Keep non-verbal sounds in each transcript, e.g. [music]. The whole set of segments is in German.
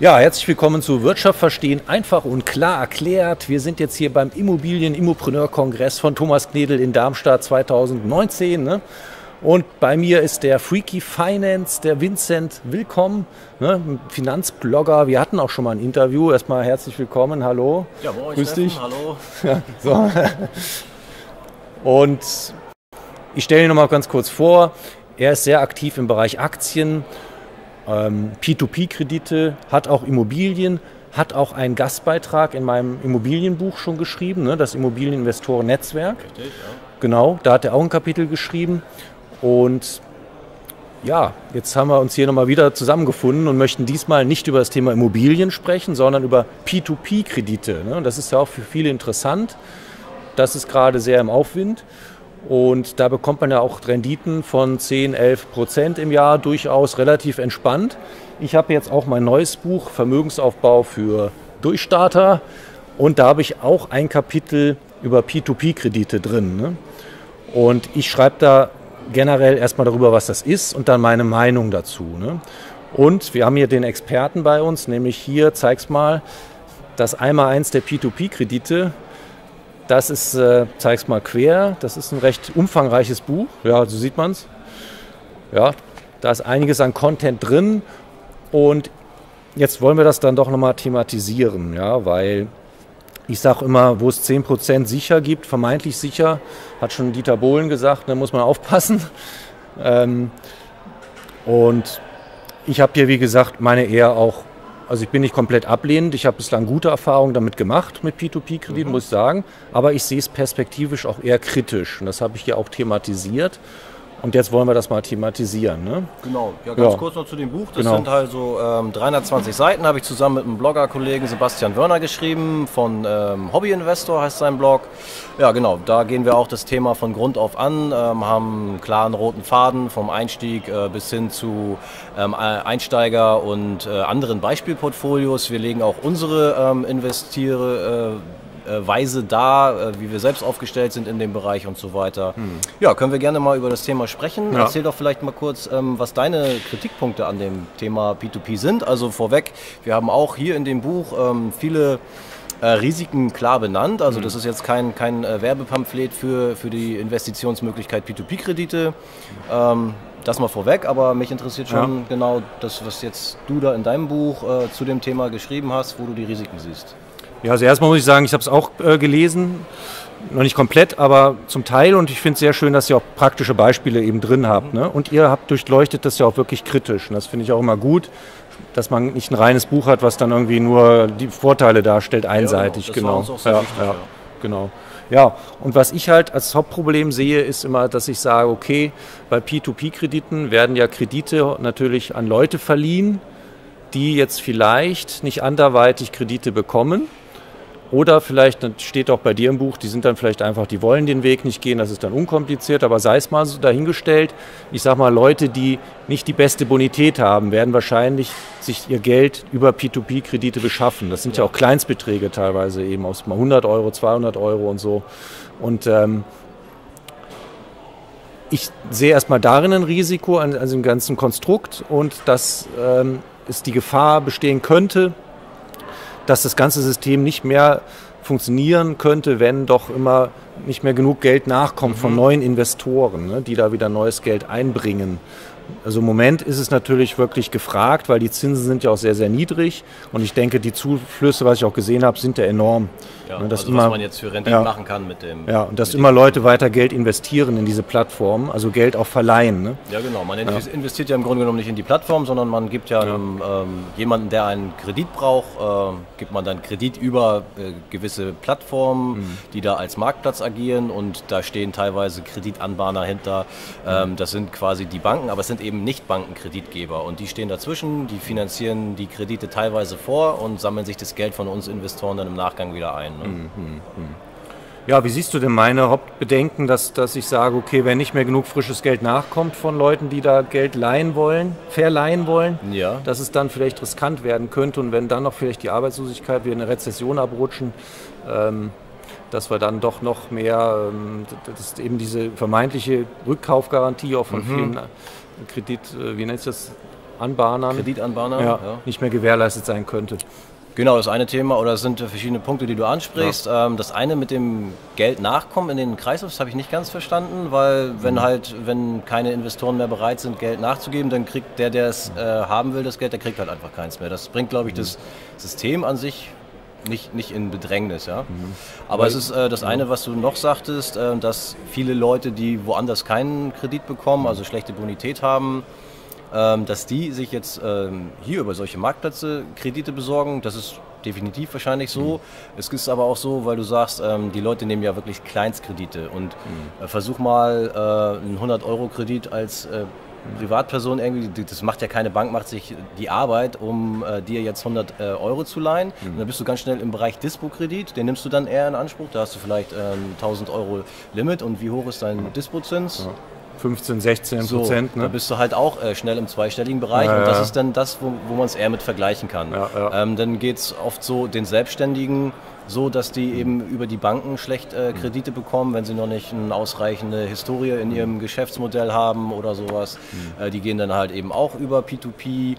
Ja, herzlich willkommen zu Wirtschaft verstehen, einfach und klar erklärt. Wir sind jetzt hier beim Immobilien-Immopreneur-Kongress von Thomas Knedel in Darmstadt 2019. Ne? Und bei mir ist der Freaky Finance, der Vincent Willkommen, ne? Finanzblogger. Wir hatten auch schon mal ein Interview. Erstmal herzlich willkommen, hallo. Ja, moin, Grüß Steffen, dich. hallo. Ja, so. Und ich stelle ihn noch mal ganz kurz vor. Er ist sehr aktiv im Bereich Aktien, ähm, P2P-Kredite, hat auch Immobilien, hat auch einen Gastbeitrag in meinem Immobilienbuch schon geschrieben, ne, das Immobilieninvestoren-Netzwerk. Richtig, ja. Genau, da hat er auch ein Kapitel geschrieben. Und ja, jetzt haben wir uns hier nochmal wieder zusammengefunden und möchten diesmal nicht über das Thema Immobilien sprechen, sondern über P2P-Kredite. Ne? Und Das ist ja auch für viele interessant. Das ist gerade sehr im Aufwind. Und da bekommt man ja auch Renditen von 10, 11 Prozent im Jahr durchaus relativ entspannt. Ich habe jetzt auch mein neues Buch Vermögensaufbau für Durchstarter. Und da habe ich auch ein Kapitel über P2P-Kredite drin. Ne? Und ich schreibe da generell erstmal darüber, was das ist und dann meine Meinung dazu. Ne? Und wir haben hier den Experten bei uns, nämlich hier, zeig's mal, das Einmal-Eins der P2P-Kredite. Das ist, äh, zeig's mal quer, das ist ein recht umfangreiches Buch. Ja, so sieht man's. Ja, da ist einiges an Content drin und jetzt wollen wir das dann doch nochmal thematisieren, ja, weil ich sage immer, wo es 10% sicher gibt, vermeintlich sicher, hat schon Dieter Bohlen gesagt, da muss man aufpassen. Ähm, und ich habe hier, wie gesagt, meine eher auch, also ich bin nicht komplett ablehnend, ich habe bislang gute Erfahrungen damit gemacht, mit P2P-Krediten, muss ich sagen, aber ich sehe es perspektivisch auch eher kritisch. Und das habe ich hier auch thematisiert. Und jetzt wollen wir das mal thematisieren. Ne? Genau, ja, ganz Ja. kurz noch zu dem Buch. Das Genau. sind also ähm, 320 Seiten, habe ich zusammen mit einem Blogger-Kollegen Sebastian Wörner geschrieben, von ähm, Hobby Investor heißt sein Blog. Ja, genau, da gehen wir auch das Thema von Grund auf an, ähm, haben einen klaren roten Faden vom Einstieg äh, bis hin zu ähm, Einsteiger und äh, anderen Beispielportfolios. Wir legen auch unsere ähm, Investiere. Äh, äh, Weise dar, äh, wie wir selbst aufgestellt sind in dem Bereich und so weiter. Ja, können wir gerne mal über das Thema sprechen. Ja. Erzähl doch vielleicht mal kurz, ähm, was deine Kritikpunkte an dem Thema P2P sind. Also vorweg, wir haben auch hier in dem Buch ähm, viele äh, Risiken klar benannt. Also das ist jetzt kein, kein äh, Werbepamphlet für, für die Investitionsmöglichkeit P2P-Kredite. Ähm, das mal vorweg, aber mich interessiert schon genau das, was jetzt du da in deinem Buch äh, zu dem Thema geschrieben hast, wo du die Risiken siehst. Ja, also erstmal muss ich sagen, ich habe es auch äh, gelesen, noch nicht komplett, aber zum Teil und ich finde es sehr schön, dass ihr auch praktische Beispiele eben drin habt. Ne? Und ihr habt durchleuchtet das ja auch wirklich kritisch und das finde ich auch immer gut, dass man nicht ein reines Buch hat, was dann irgendwie nur die Vorteile darstellt, einseitig. war genau. sehr ja, wichtig, ja, ja. genau. Ja, und was ich halt als Hauptproblem sehe, ist immer, dass ich sage, okay, bei P2P-Krediten werden ja Kredite natürlich an Leute verliehen, die jetzt vielleicht nicht anderweitig Kredite bekommen. Oder vielleicht, das steht auch bei dir im Buch, die sind dann vielleicht einfach, die wollen den Weg nicht gehen, das ist dann unkompliziert, aber sei es mal so dahingestellt. Ich sag mal, Leute, die nicht die beste Bonität haben, werden wahrscheinlich sich ihr Geld über P2P-Kredite beschaffen. Das sind ja auch Kleinstbeträge teilweise eben aus mal 100 Euro, 200 Euro und so. Und ähm, ich sehe erstmal darin ein Risiko an, an dem ganzen Konstrukt und dass ähm, es die Gefahr bestehen könnte, dass das ganze System nicht mehr funktionieren könnte, wenn doch immer nicht mehr genug Geld nachkommt von neuen Investoren, ne, die da wieder neues Geld einbringen. Also im Moment ist es natürlich wirklich gefragt, weil die Zinsen sind ja auch sehr, sehr niedrig und ich denke, die Zuflüsse, was ich auch gesehen habe, sind ja enorm. Ja, Ne, dass also immer- was man jetzt für Renditen Ja. machen kann mit dem. Ja, und dass immer Leute weiter Geld investieren in diese Plattform, also Geld auch verleihen. Ne? Ja, genau. Man invest- investiert ja im Grunde genommen nicht in die Plattform, sondern man gibt ja, einem ähm, jemanden, der einen Kredit braucht, ähm, gibt man dann Kredit über äh, gewisse Plattformen, Mhm. die da als Marktplatz agieren und da stehen teilweise Kreditanbahner hinter. Ähm, das sind quasi die Banken, aber es sind eben nicht Bankenkreditgeber und die stehen dazwischen, die finanzieren die Kredite teilweise vor und sammeln sich das Geld von uns Investoren dann im Nachgang wieder ein. Ne? Mhm. Ja, wie siehst du denn meine Hauptbedenken, dass, dass ich sage, okay, wenn nicht mehr genug frisches Geld nachkommt von Leuten, die da Geld leihen wollen, verleihen wollen, Ja. dass es dann vielleicht riskant werden könnte und wenn dann noch vielleicht die Arbeitslosigkeit, wir in eine Rezession abrutschen, ähm, dass wir dann doch noch mehr, ähm, das ist eben diese vermeintliche Rückkaufgarantie auch von vielen äh, Kredit, äh, wie nennt sich das, Anbahnern, Kreditanbahner, ja, ja. nicht mehr gewährleistet sein könnte. Genau, das eine Thema oder es sind verschiedene Punkte, die du ansprichst. Ja. Ähm, das eine mit dem Geld nachkommen in den Kreislauf, das habe ich nicht ganz verstanden, weil wenn mhm. halt, wenn keine Investoren mehr bereit sind, Geld nachzugeben, dann kriegt der, der es äh, haben will, das Geld, der kriegt halt einfach keins mehr. Das bringt, glaube ich, mhm. das System an sich nicht, nicht in Bedrängnis. Ja? Mhm. Aber Weil, es ist äh, das eine, was du noch sagtest, äh, dass viele Leute, die woanders keinen Kredit bekommen, also schlechte Bonität haben, ähm, dass die sich jetzt ähm, hier über solche Marktplätze Kredite besorgen. Das ist definitiv wahrscheinlich so. Mhm. Es ist aber auch so, weil du sagst, ähm, die Leute nehmen ja wirklich Kleinstkredite und mhm. äh, versuch mal äh, einen 100-Euro-Kredit als äh, Privatperson irgendwie, das macht ja keine Bank, macht sich die Arbeit, um äh, dir jetzt 100 äh, Euro zu leihen. Mhm. Und dann bist du ganz schnell im Bereich Dispo-Kredit, den nimmst du dann eher in Anspruch. Da hast du vielleicht ähm, 1000 Euro Limit und wie hoch ist dein Dispo-Zins? Ja. 15, 16 so, Prozent. Ne? Da bist du halt auch äh, schnell im zweistelligen Bereich ja, und das ja. ist dann das, wo, wo man es eher mit vergleichen kann. Ja, ähm, dann geht es oft so den Selbstständigen so, dass die eben über die Banken schlecht äh, Kredite bekommen, wenn sie noch nicht eine ausreichende Historie in ihrem Geschäftsmodell haben oder sowas. Mhm. Äh, die gehen dann halt eben auch über P2P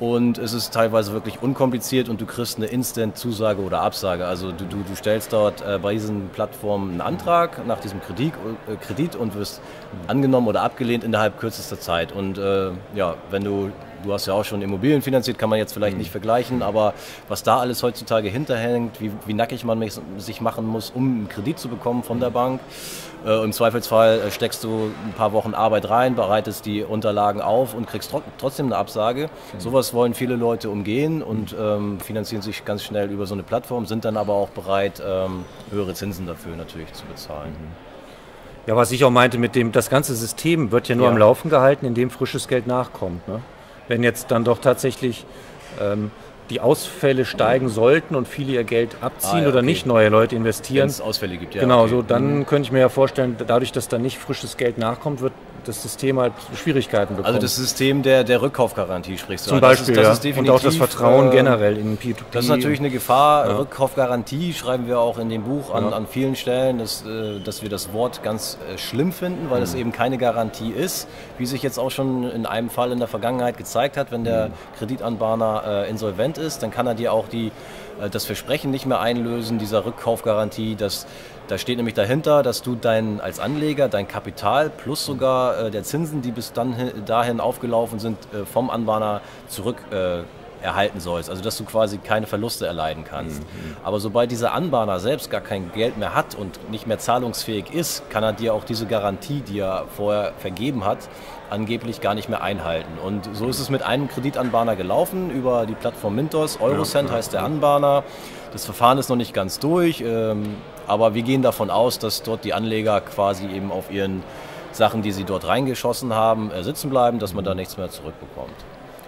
und es ist teilweise wirklich unkompliziert und du kriegst eine Instant-Zusage oder Absage. Also du, du, du stellst dort äh, bei diesen Plattformen einen Antrag nach diesem Kredit, äh, Kredit und wirst angenommen oder abgelehnt innerhalb kürzester Zeit. Und äh, ja, wenn du du hast ja auch schon Immobilien finanziert, kann man jetzt vielleicht mhm. nicht vergleichen, aber was da alles heutzutage hinterhängt, wie, wie nackig man sich machen muss, um einen Kredit zu bekommen von der Bank. Äh, Im Zweifelsfall äh, steckst du ein paar Wochen Arbeit rein, bereitest die Unterlagen auf und kriegst tro trotzdem eine Absage. Mhm. Sowas wollen viele Leute umgehen und ähm, finanzieren sich ganz schnell über so eine Plattform, sind dann aber auch bereit, ähm, höhere Zinsen dafür natürlich zu bezahlen. Mhm. Ja, was ich auch meinte mit dem, das ganze System wird ja nur ja. am Laufen gehalten, indem frisches Geld nachkommt. Ne? Wenn jetzt dann doch tatsächlich ähm, die Ausfälle steigen sollten und viele ihr Geld abziehen ah, ja, oder okay. nicht neue Leute investieren. Wenn es Ausfälle gibt, ja. Genau, okay. so dann mhm. könnte ich mir ja vorstellen, dadurch, dass da nicht frisches Geld nachkommt, wird das System halt Schwierigkeiten bekommen. Also das System der, der Rückkaufgarantie sprichst du Zum Beispiel, das ist, das ja. und auch das Vertrauen äh, generell in P2P. Das ist natürlich eine Gefahr. Ja. Rückkaufgarantie schreiben wir auch in dem Buch an, ja. an vielen Stellen, dass, äh, dass wir das Wort ganz äh, schlimm finden, weil es mhm. eben keine Garantie ist, wie sich jetzt auch schon in einem Fall in der Vergangenheit gezeigt hat, wenn der mhm. Kreditanbahner äh, insolvent ist, dann kann er dir auch die, das Versprechen nicht mehr einlösen, dieser Rückkaufgarantie, dass da steht nämlich dahinter, dass du dein, als Anleger dein Kapital plus sogar äh, der Zinsen, die bis dann dahin aufgelaufen sind, äh, vom Anbahner zurück äh, erhalten sollst. Also dass du quasi keine Verluste erleiden kannst. Mhm. Aber sobald dieser Anbahner selbst gar kein Geld mehr hat und nicht mehr zahlungsfähig ist, kann er dir auch diese Garantie, die er vorher vergeben hat, angeblich gar nicht mehr einhalten. Und so ist es mit einem Kreditanbahner gelaufen über die Plattform Mintos. Eurocent ja, heißt der Anbahner. Das Verfahren ist noch nicht ganz durch. Ähm, aber wir gehen davon aus, dass dort die Anleger quasi eben auf ihren Sachen, die sie dort reingeschossen haben, äh, sitzen bleiben, dass man da nichts mehr zurückbekommt.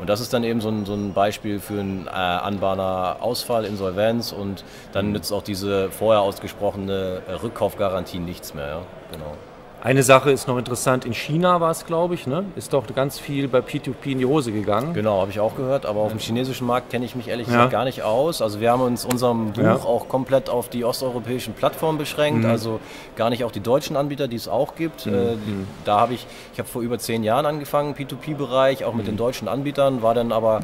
Und das ist dann eben so ein, so ein Beispiel für einen äh, Anbahner Ausfall, Insolvenz und dann nützt auch diese vorher ausgesprochene äh, Rückkaufgarantie nichts mehr. Ja? Genau. Eine Sache ist noch interessant, in China war es, glaube ich, ne? ist doch ganz viel bei P2P in die Hose gegangen. Genau, habe ich auch gehört, aber auf dem chinesischen Markt kenne ich mich ehrlich ja. gesagt gar nicht aus. Also wir haben uns unserem Buch ja. auch komplett auf die osteuropäischen Plattformen beschränkt, mhm. also gar nicht auf die deutschen Anbieter, die es auch gibt. Mhm. Äh, mhm. da habe ich, ich habe vor über zehn Jahren angefangen, P2P-Bereich, auch mit mhm. den deutschen Anbietern, war dann aber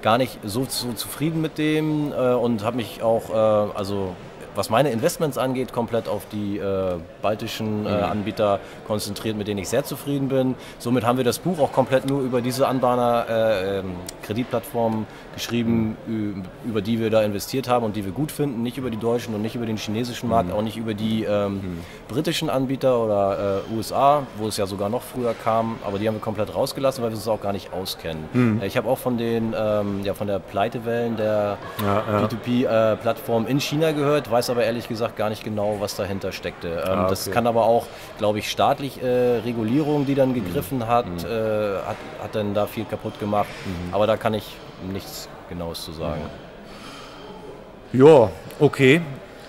gar nicht so, so zufrieden mit dem äh, und habe mich auch, äh, also was meine Investments angeht, komplett auf die äh, baltischen äh, mhm. Anbieter konzentriert, mit denen ich sehr zufrieden bin. Somit haben wir das Buch auch komplett nur über diese Anbahner äh, ähm, Kreditplattformen geschrieben, über die wir da investiert haben und die wir gut finden, nicht über die deutschen und nicht über den chinesischen Markt, mhm. auch nicht über die ähm, mhm. britischen Anbieter oder äh, USA, wo es ja sogar noch früher kam, aber die haben wir komplett rausgelassen, weil wir es auch gar nicht auskennen. Mhm. Äh, ich habe auch von den ähm, ja, von der Pleitewellen der ja, ja. P2P-Plattform äh, in China gehört, weiß weiß aber ehrlich gesagt gar nicht genau, was dahinter steckte. Ähm, ah, okay. Das kann aber auch, glaube ich, staatlich äh, Regulierung, die dann mhm. gegriffen mhm. hat, äh, hat, hat dann da viel kaputt gemacht. Mhm. Aber da kann ich nichts Genaues zu sagen. Ja, okay.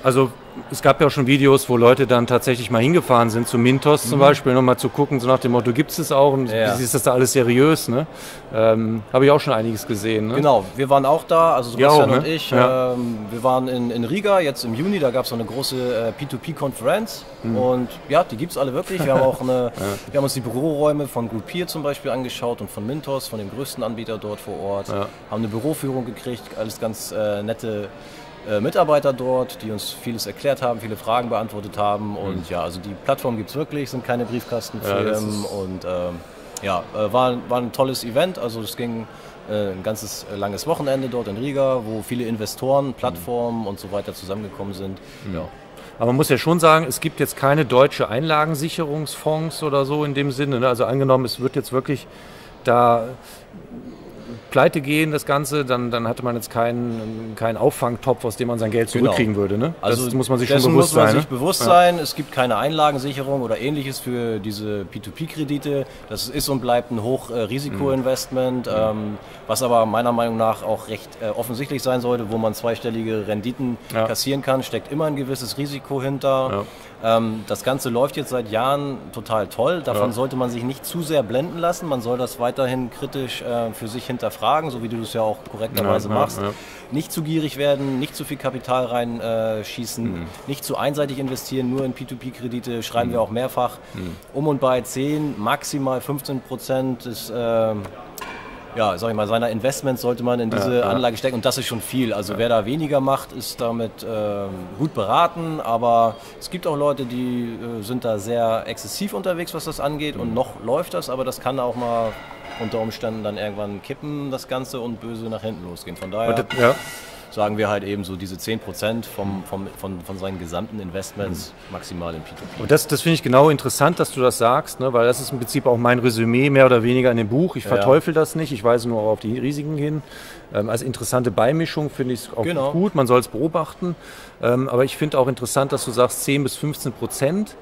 Also es gab ja auch schon Videos, wo Leute dann tatsächlich mal hingefahren sind, zu Mintos zum mhm. Beispiel, um mal zu gucken, so nach dem Motto, gibt es das auch und ja. ist das da alles seriös? Ne? Ähm, Habe ich auch schon einiges gesehen. Ne? Genau, wir waren auch da, also Sebastian auch, ne? und ich. Ja. Ähm, wir waren in, in, Riga jetzt im Juni, da gab es so eine große äh, P2P-Konferenz mhm. und ja, die gibt es alle wirklich. Wir haben auch eine, [laughs] ja. wir haben uns die Büroräume von Groupier zum Beispiel angeschaut und von Mintos, von dem größten Anbieter dort vor Ort. Haben eine Büroführung gekriegt, alles ganz äh, nette äh, Mitarbeiter dort, die uns vieles erklärt haben, viele Fragen beantwortet haben. Und mhm. ja, also die Plattform gibt es wirklich, sind keine Briefkastenfirmen. Ja, und ähm, ja, äh, war, war ein tolles Event. Also es ging äh, ein ganzes langes Wochenende dort in Riga, wo viele Investoren, Plattformen mhm. und so weiter zusammengekommen sind. Ja. Aber man muss ja schon sagen, es gibt jetzt keine deutsche Einlagensicherungsfonds oder so in dem Sinne. Ne? Also angenommen, es wird jetzt wirklich da pleite gehen, das Ganze, dann, dann hatte man jetzt keinen, keinen Auffangtopf, aus dem man sein Geld genau. zurückkriegen genau. würde. Ne? Also das muss man sich schon bewusst muss man sein. Sich ne? bewusst sein. Es gibt keine Einlagensicherung oder ähnliches für diese P2P-Kredite. Das ist und bleibt ein Hochrisikoinvestment, mhm. ähm, was aber meiner Meinung nach auch recht äh, offensichtlich sein sollte, wo man zweistellige Renditen ja. kassieren kann, steckt immer ein gewisses Risiko hinter. Ja. Ähm, das Ganze läuft jetzt seit Jahren total toll. Davon ja. sollte man sich nicht zu sehr blenden lassen. Man soll das weiterhin kritisch äh, für sich hinterfragen, so wie du es ja auch korrekterweise ja, machst. Ja, nicht zu gierig werden, nicht zu viel Kapital reinschießen, äh, mhm. nicht zu einseitig investieren, nur in P2P-Kredite, schreiben mhm. wir auch mehrfach. Mhm. Um und bei 10, maximal 15 Prozent des ja, sag ich mal, seiner Investments sollte man in diese ja, Anlage stecken und das ist schon viel. Also wer da weniger macht, ist damit äh, gut beraten, aber es gibt auch Leute, die äh, sind da sehr exzessiv unterwegs, was das angeht und mhm. noch läuft das, aber das kann auch mal unter Umständen dann irgendwann kippen, das Ganze und böse nach hinten losgehen. Von daher... Ja sagen wir halt eben so diese 10% vom, vom, von, von seinen gesamten Investments mhm. maximal in P2P. Und das, das finde ich genau interessant, dass du das sagst, ne? weil das ist im Prinzip auch mein Resümee mehr oder weniger in dem Buch. Ich verteufel ja. das nicht, ich weise nur auf die Risiken hin. Ähm, als interessante Beimischung finde ich es auch genau. gut, man soll es beobachten. Ähm, aber ich finde auch interessant, dass du sagst 10 bis 15 Prozent,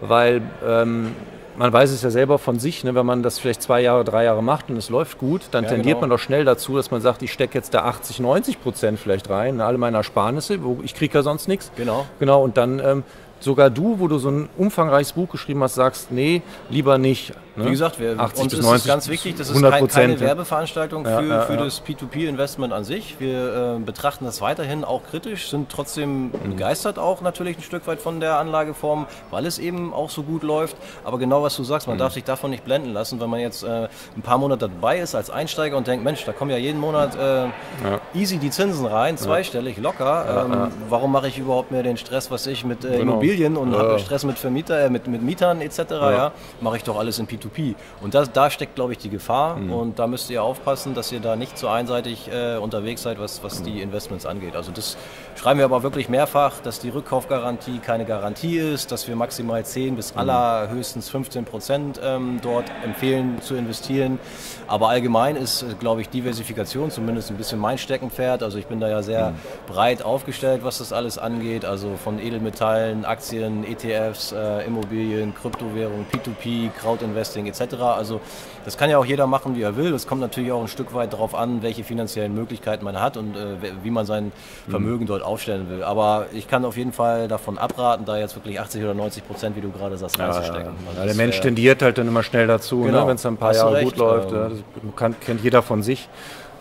weil ähm, man weiß es ja selber von sich, ne, wenn man das vielleicht zwei Jahre, drei Jahre macht und es läuft gut, dann ja, tendiert genau. man doch schnell dazu, dass man sagt, ich stecke jetzt da 80, 90 Prozent vielleicht rein, alle meine Ersparnisse, wo ich kriege ja sonst nichts. Genau. Genau, und dann ähm, sogar du, wo du so ein umfangreiches Buch geschrieben hast, sagst, nee, lieber nicht. Ne? Wie gesagt, wir, 80 uns bis 90, ist ganz wichtig, das ist kein, keine Werbeveranstaltung für, ja, ja, für das P2P-Investment an sich. Wir äh, betrachten das weiterhin auch kritisch, sind trotzdem mhm. begeistert auch natürlich ein Stück weit von der Anlageform, weil es eben auch so gut läuft. Aber genau was du sagst, man mhm. darf sich davon nicht blenden lassen, wenn man jetzt äh, ein paar Monate dabei ist als Einsteiger und denkt, Mensch, da kommen ja jeden Monat äh, easy die Zinsen rein, zweistellig, locker. Ähm, warum mache ich überhaupt mehr den Stress, was ich mit äh, genau. Immobilien und ja. habe Stress mit Vermieter, äh, mit, mit Mietern etc. Ja. ja mache ich doch alles in P2P. Und das, da steckt, glaube ich, die Gefahr. Mhm. Und da müsst ihr aufpassen, dass ihr da nicht so einseitig äh, unterwegs seid, was, was mhm. die Investments angeht. Also das schreiben wir aber wirklich mehrfach, dass die Rückkaufgarantie keine Garantie ist, dass wir maximal 10 bis mhm. allerhöchstens 15 Prozent ähm, dort empfehlen zu investieren. Aber allgemein ist, äh, glaube ich, Diversifikation zumindest ein bisschen mein Steckenpferd. Also ich bin da ja sehr mhm. breit aufgestellt, was das alles angeht. Also von Edelmetallen, Aktien, ETFs, äh, Immobilien, Kryptowährungen, P2P, Crowdinvesting etc. Also das kann ja auch jeder machen, wie er will. Es kommt natürlich auch ein Stück weit darauf an, welche finanziellen Möglichkeiten man hat und äh, wie man sein mhm. Vermögen mhm. dort aufstellen will. Aber ich kann auf jeden Fall davon abraten, da jetzt wirklich 80 oder 90 Prozent, wie du gerade sagst, ja, reinzustecken. Ja, ja. der Mensch tendiert halt dann immer schnell dazu, ne, genau. ne, wenn es ein paar Jahre gut läuft. Ähm, das kann, kennt jeder von sich.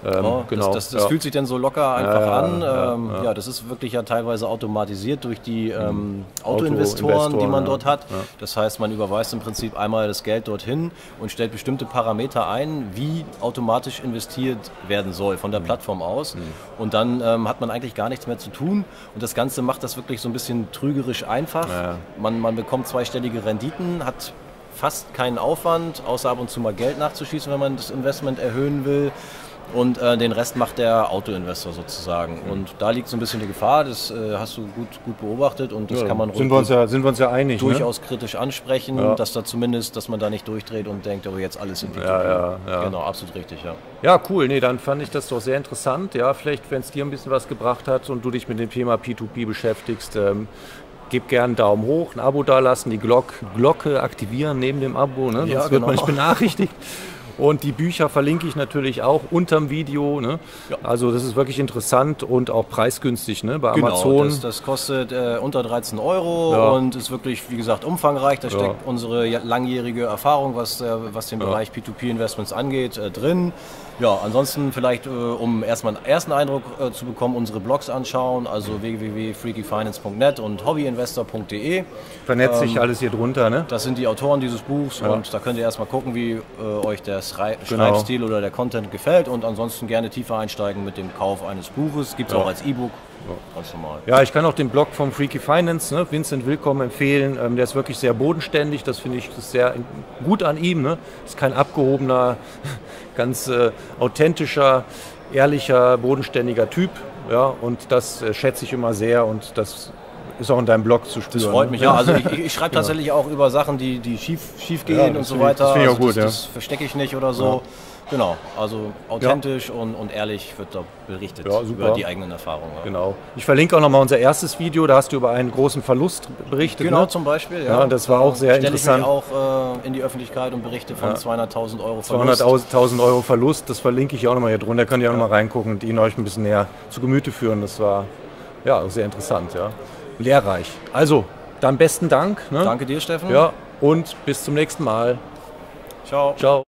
Ähm, oh, genau. Das, das, das ja. fühlt sich dann so locker einfach ja, an. Ähm, ja, das ist wirklich ja teilweise automatisiert durch die ähm, Autoinvestoren, Auto die man dort hat. Das heißt, man überweist im Prinzip einmal das Geld dorthin und stellt bestimmte Parameter ein, wie automatisch investiert werden soll von der mhm. Plattform aus. Mhm. Und dann ähm, hat man eigentlich gar nichts mehr zu tun. Und das Ganze macht das wirklich so ein bisschen trügerisch einfach. Man, man bekommt zweistellige Renditen, hat fast keinen Aufwand, außer ab und zu mal Geld nachzuschießen, wenn man das Investment erhöhen will. Und äh, den Rest macht der Autoinvestor sozusagen. Mhm. Und da liegt so ein bisschen die Gefahr, das äh, hast du gut, gut beobachtet und das ja, kann man sind wir uns ja, sind wir uns ja einig, ne? durchaus ne? kritisch ansprechen, ja. dass da zumindest, dass man da nicht durchdreht und denkt, aber oh, jetzt alles in P2P. Ja, ja, ja. Genau, absolut richtig, ja. Ja, cool. Nee, dann fand ich das doch sehr interessant. Ja, vielleicht, wenn es dir ein bisschen was gebracht hat und du dich mit dem Thema P2P beschäftigst, ähm, gib gerne einen Daumen hoch, ein Abo dalassen, die Glock, Glocke aktivieren neben dem Abo, ne? sonst ja, genau. wird man nicht benachrichtigt. [laughs] Und die Bücher verlinke ich natürlich auch unterm Video. Ne? Ja. Also das ist wirklich interessant und auch preisgünstig ne? bei genau, Amazon. Das, das kostet äh, unter 13 Euro ja. und ist wirklich, wie gesagt, umfangreich. Da steckt unsere langjährige Erfahrung, was, äh, was den Bereich P2P-Investments angeht, äh, drin. Ja, ansonsten vielleicht, äh, um erstmal einen ersten Eindruck äh, zu bekommen, unsere Blogs anschauen, also www.freakyfinance.net und hobbyinvestor.de. Vernetzt sich ähm, alles hier drunter, ne? Das sind die Autoren dieses Buchs ja. und da könnt ihr erstmal gucken, wie äh, euch der Schrei genau. Schreibstil oder der Content gefällt und ansonsten gerne tiefer einsteigen mit dem Kauf eines Buches. Gibt es ja. auch als E-Book. Ja. Ja, ich kann auch den Blog vom Freaky Finance, ne, Vincent Willkommen, empfehlen. Ähm, der ist wirklich sehr bodenständig. Das finde ich sehr gut an ihm. Ne? Ist kein abgehobener, [laughs] ganz äh, authentischer, ehrlicher, bodenständiger Typ. Ja, und das äh, schätze ich immer sehr und das ist auch in deinem Blog zu spüren. Das freut mich, ja. Also ich, ich schreibe [laughs] genau. tatsächlich auch über Sachen, die, die schief, schief gehen ja, und so weiter. Das finde ich auch also gut, das, das verstecke ich nicht oder so. Ja. Genau, also authentisch ja. und, und ehrlich wird da berichtet ja, über die eigenen Erfahrungen. Ja. Genau. Ich verlinke auch nochmal unser erstes Video, da hast du über einen großen Verlust berichtet. Genau, ne? zum Beispiel. Ja. ja. das war auch sehr Stell interessant. Ich auch äh, in die Öffentlichkeit und berichte von 200.000 Euro Verlust. 200.000 Euro Verlust, das verlinke ich auch nochmal hier drunter. Da könnt ihr auch nochmal reingucken und ihn euch ein bisschen näher zu Gemüte führen. Das war ja sehr interessant, ja. Lehrreich. Also, dann besten Dank. Ne? Danke dir, Steffen. Ja, und bis zum nächsten Mal. Ciao. Ciao.